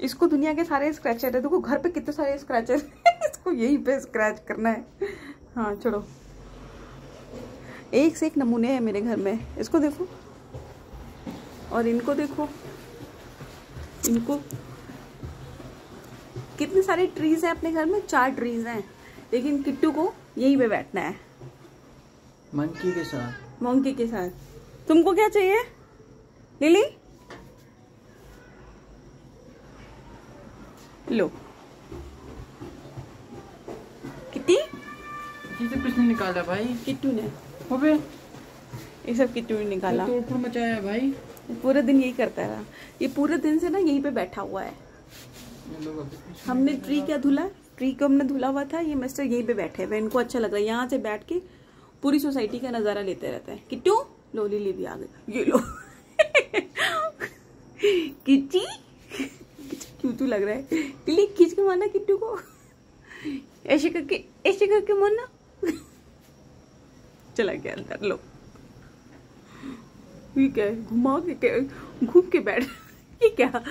इसको दुनिया के सारे स्क्रैचर है। देखो घर पे कितने सारे स्क्रैचर इसको यही पे स्क्रैच करना है। हाँ छोड़ो। एक से एक नमूने हैं मेरे घर में। इसको देखो। और इनको देखो। इनको। कितने सारे ट्रीज हैं अपने घर में? चार ट्रीज हैं। लेकिन किट्टू को यहीं पे बैठना है। मंकी के साथ। मोंकी के साथ। तुमको क्या चाहिए? लिली लो। किट्टी ये तो किसने निकाला भाई? किट्टू ने। अबे ये सब किट्टू ने निकाला। तोड़ फोड़ मचाया भाई। पूरे दिन यही करता है ये पूरे दिन से ना यहीं पे बैठा हुआ है। हमने ट्री क्या धुला? ट्री को हमने धुला हुआ था। ये मिस्टर यहीं पे बैठे हुए इनको अच्छा लग रहा है। यहाँ से बैठ के पूरी सोसाइटी का नज़ारा लेते रहते हैं। किट्टू लो लिली भी आ गई। ये लो। किच्ची क्यूटू लग रहा है। क्लिक खींच के मारना किट्टू को। ऐसे करके ऐसे करके मारना। चला गया अंदर, लो। ठीक है? घुमा के, घूम के बैठ। ये क्या?